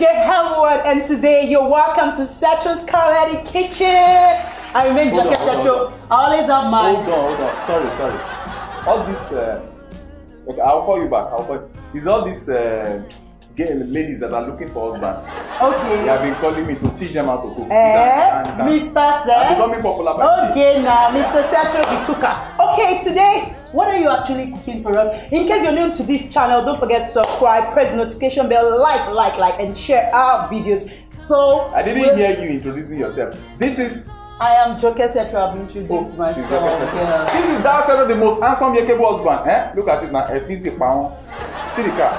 DJ Hamwood, and today you're welcome to Setro's Comedy Kitchen. I remain on, Joke hold on, Setro. hold always have my. Hold on, hold on. Sorry, sorry. All this. Uh, okay, I'll call you back. I'll call you. Is all these uh, gay ladies that are looking for husband? Okay. They have been calling me to teach them how to cook. Eh, And- and- Mr. I'm Seth. becoming popular. by Okay, now, Mr. Setro the cooker. Okay, today, what are you actually cooking for us? In case you're new to this channel, don't forget to subscribe, press notification bell, like, like, like, and share our videos. So, I didn't we'll- hear you introducing yourself. This is I am Joke Setro. I've introduced Oh, myself. this is Joke Yeah. This is that of the most handsome Yekebo husband. Eh? Look at it now. Efisi Pao. See the car.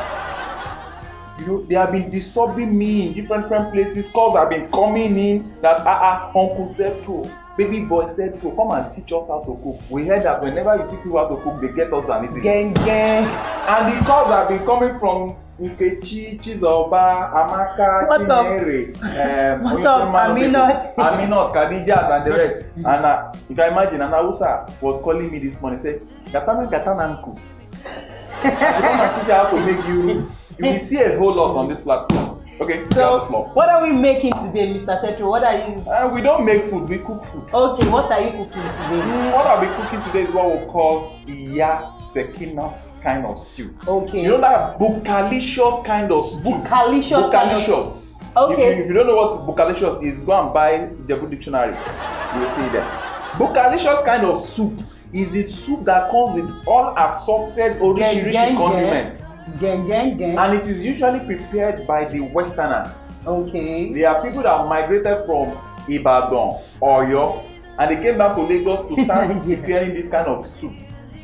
You know, they have been disturbing me in different different places. Calls have been coming in that ah ah Uncle Setro, baby boy Setro, come and teach us how to cook. We heard that whenever you teach people how to cook, they get us an easy. Gang, gang. And the calls have been coming from Nkechi, Chizoba, Amaka, Chinyere, um, Aminat? Aminat, Khadijat, and the rest. And uh, if I imagine, Anna Usa was calling me this morning, said, Gasana Gatananku. I come and teach her how to make you. You will see a whole lot on this platform. Okay, so, the what are we making today, Mr. Setro? What are you? Uh, we don't make food, we cook food. Okay, what are you cooking today? Mm, what I'll be cooking today is what we call Iya Sekinat kind of stew. Okay. You know that bucalicious kind of stew? Bucalicious Bucalicious. Okay. If you, if you don't know what bucalicious is, go and buy Jebu dictionary. You will see there. Bucalicious kind of soup is the soup that comes with all assorted orishirishi condiments. Gang, gang, gang. And it is usually prepared by the Westerners. Okay. They are people that migrated from Ibadan, Oyo, and they came back to Lagos to start Yes. preparing this kind of soup.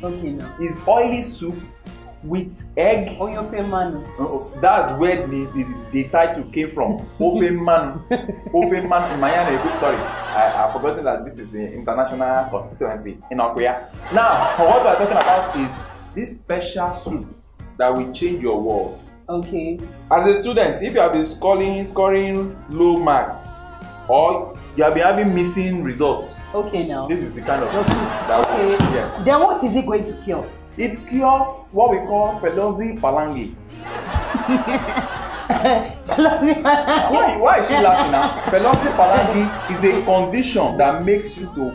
Okay, now. It's oily soup with egg. Oh, your man. Oh, uh, That's where the, the, the title came from. Open man. Open man. Mayana Egu. Sorry, I, I've forgotten that this is an international constituency in Okoya. Now, what we're talking about is this special soup that will change your world. Okay. As a student, if you have been scoring scoring low marks or you have been having missing results, Okay, now. this is the kind of Your soup soup. that Okay. will yes. Then what is it going to cure? It cures what we call Pelosi Palangi. Why, why is she laughing now? Pelosi Palangi is a condition that makes you to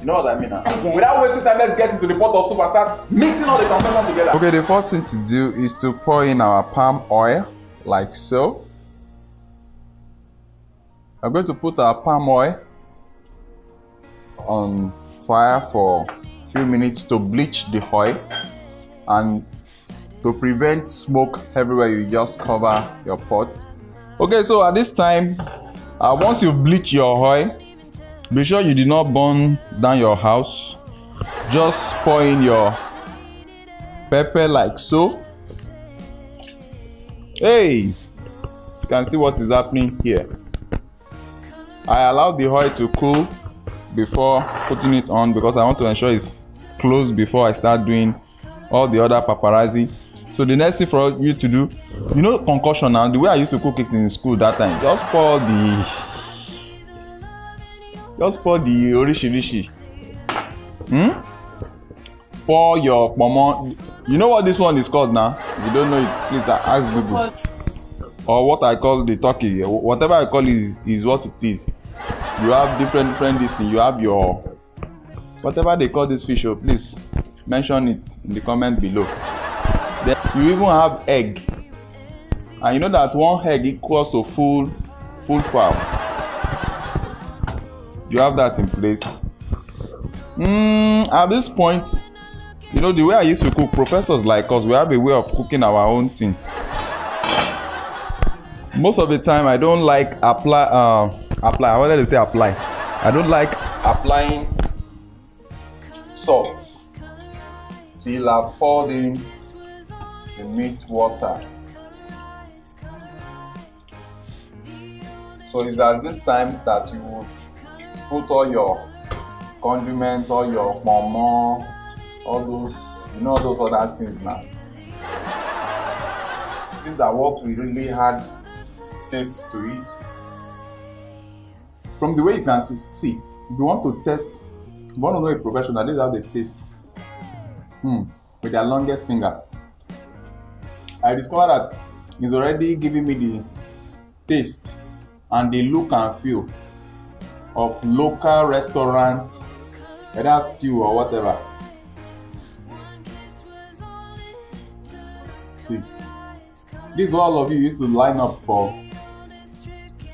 you know what I mean now? Okay. Without wasting time, let's get into the pot of soup and start mixing all the components together. Okay, the first thing to do is to pour in our palm oil, like so. I'm going to put our palm oil on fire for a few minutes to bleach the oil and to prevent smoke everywhere you just cover your pot. Okay, so at this time, uh, once you bleach your oil, be sure you did not burn down your house. Just pour in your pepper like so. Hey, you can see what is happening here. I allow the oil to cool before putting it on because I want to ensure it's closed before I start doing all the other paparazzi. So the next thing for you to do, you know concussion now, the way I used to cook it in school that time, just pour the just pour the orishirishi. Hmm? pour your pomo you know what this one is called now? You don't know it. Please ask google. What? or what i call the turkey whatever i call it is, is what it is. You have different different this thing you have your whatever they call this fish oh please mention it in the comment below. Then you even have egg. And you know that one egg equals to full full fowl you have that in place. Mm, at this point you know the way i used to cook professors like us we have a way of cooking our own thing. Most of the time i don't like apply uh, apply. I wanted to say apply. I don't like applying salt till i poured in the meat water. So it's at this time that you would put all your condiments all your pomo all those you know those other things now. These are what we really had taste to it from the way you can see see if you want to test if you want to know a professional this is how they taste. Hmm with their longest finger. I discovered that it's already giving me the taste and the look and feel of local restaurant whether stew or whatever. See this is what all of you used to line up for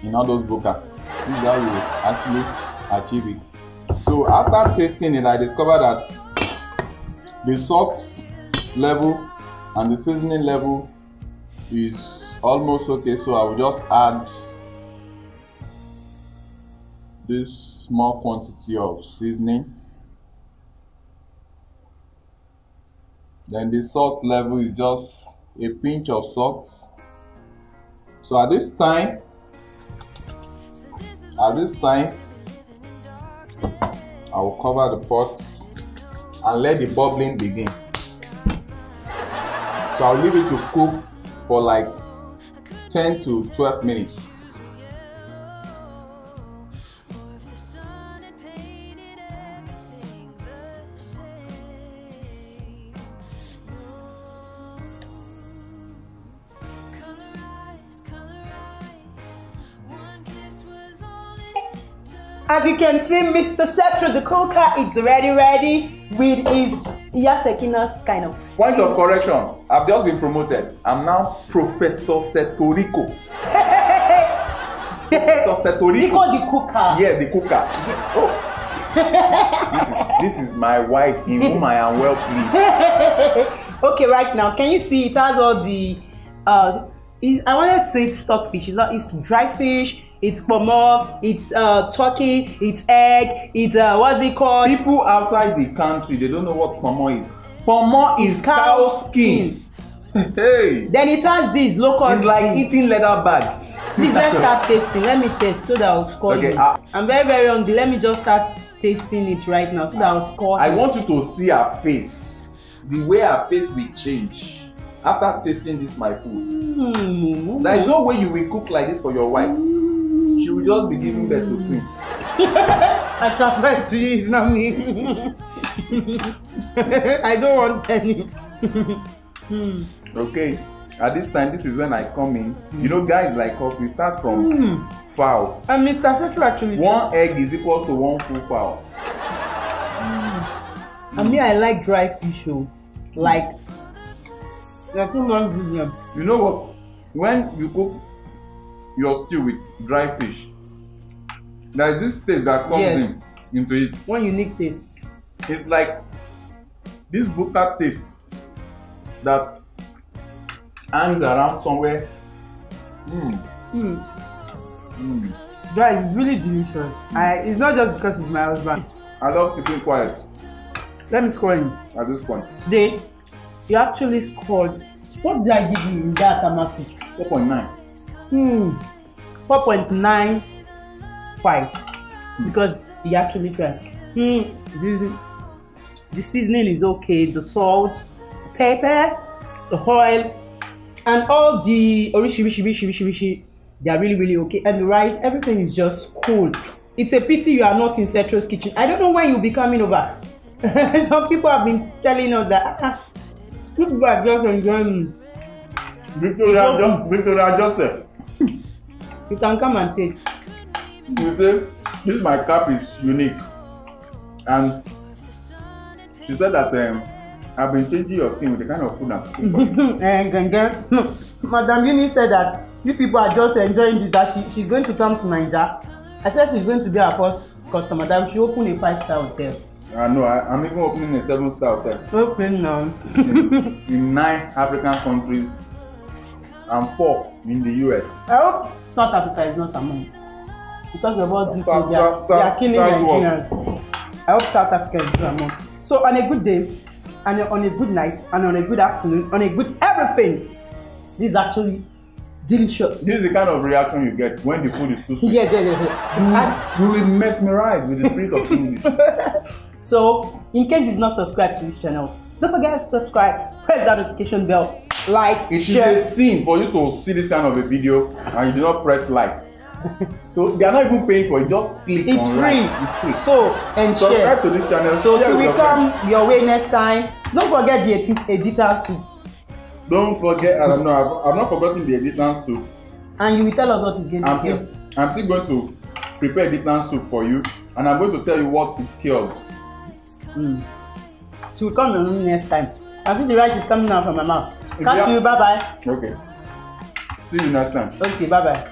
in all those buka this is how you actually achieve it. So after tasting it i discovered that the salt level and the seasoning level is almost okay so i will just add this small quantity of seasoning. Then the salt level is just a pinch of salt. So at this time at this time i will cover the pot and let the bubbling begin. So i'll leave it to cook for like 10 to 12 minutes As you can see, Mr. Setro the cooker is ready, ready with his Yasekina's kind of. Point of correction. I've just been promoted. I'm now Professor Setorico. Professor Setorico. Rico the cooker. Yeah, the cooker. Oh. this is this is my wife in whom I am well pleased. okay, right now, can you see it has all the uh I wanted to say it's stockfish. It's not it's dry fish, it's pomo, it's uh turkey, it's egg, it's uh what's it called? People outside the country they don't know what pomo is. Pomo is cow skin. hey. Then it has this local. It's like eating leather bag. Please let's start tasting. Let me taste so that I'll score Okay, you. uh, I'm very very hungry. Let me just start tasting it right now so that I'll score. I you. want you to see her face. The way her face will change after tasting this my food. Hmm. There is no way you will cook like this for your wife. She will just be giving birth to twins. I transfer to you. It's not me. I don't want any. Okay. At this time, this is when I come in. You know, guys like us, we start from hmm. fowl. And Mr. Fetu actually. One egg is equal to one full fowl. Hmm. And me, I like dry fish. Oh. Like. Like too long. You know what? When you cook your stew with dry fish, there is this taste that comes Yes. in into it. One unique taste. It's like this buka taste that hangs around somewhere. Mm, Hmm. mm. Dry is really delicious. I, it's not just because it's my husband. I love keeping quiet Let me score you. at this point. Today, you actually scored. What did I give you in that Amasu? 4.9. Hmm. 4.95. Because he actually tried. Hmm. The, the seasoning is okay. The salt, pepper, the oil, and all the orishi, rishi, rishi, rishi, rishi, they are really, really okay. And the rice, everything is just cool. It's a pity you are not in Setro's kitchen. I don't know when you'll be coming over. Some people have been telling us that ah, you people are just enjoying. Victoria, open. Victoria Joseph. You can come and taste. You say this my cap is unique, and she said that um, I've been changing your thing with the kind of food I'm cooking. for you. Eh. No, Madam Yuni said that you people are just enjoying this, that she, she's going to come to Naija. I said she's going to be our first customer. That she open a five star hotel. I know I, I'm even opening a seven star hotel Open now. in, in nine African countries and four in the US. I hope South Africa is not among. Because of all this, South- they are, South- they are killing South? Nigerians. I hope South Africa is not among. So on a good day, and on a good night, and on a good afternoon, on a good everything, this is actually delicious. This is the kind of reaction you get when the food is too sweet. Yes, yes, yes, yes. It's. You will mesmerize with the spirit of English. So, in case you've not subscribed to this channel, don't forget to subscribe, press that notification bell, like, it share. It is a sin for you to see this kind of a video and you do not press like. so they are not even paying for it. Just click. It's on free. Like. It's free. So and subscribe share. to this channel. So share we come friends. your way next time. Don't forget the edit editor soup. Don't forget. I don't know. I've, I've not forgotten the editor soup. And you will tell us what is going I'm to still. I'm still going to prepare editor soup for you, and I'm going to tell you what it killed. Mm. So we come your next time. I see the rice is coming out from my mouth. Catch you. Bye bye. Okay. See you next time. Okay. Bye bye.